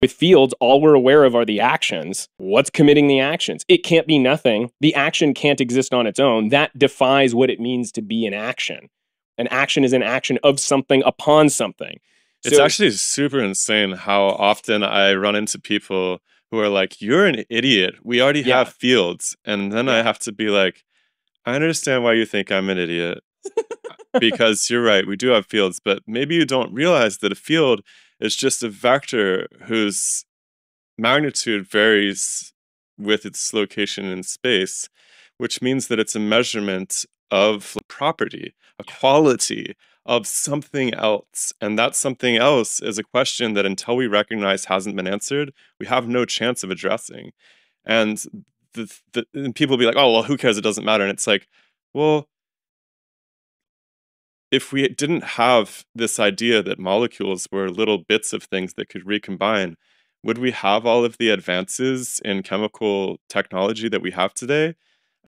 With fields, all we're aware of are the actions. What's committing the actions? It can't be nothing. The action can't exist on its own. That defies what it means to be an action. An action is an action of something upon something. It's actually super insane how often I run into people who are like, You're an idiot. We already yeah. have fields. And then yeah. I have to be like, I understand why you think I'm an idiot. Because you're right, we do have fields, but maybe you don't realize that a field is just a vector whose magnitude varies with its location in space, which means that it's a measurement of property, a quality of something else. And that something else is a question that until we recognize hasn't been answered, we have no chance of addressing. And the, the and people will be like, oh, well, who cares? It doesn't matter. And it's like, well, if we didn't have this idea that molecules were little bits of things that could recombine, would we have all of the advances in chemical technology that we have today?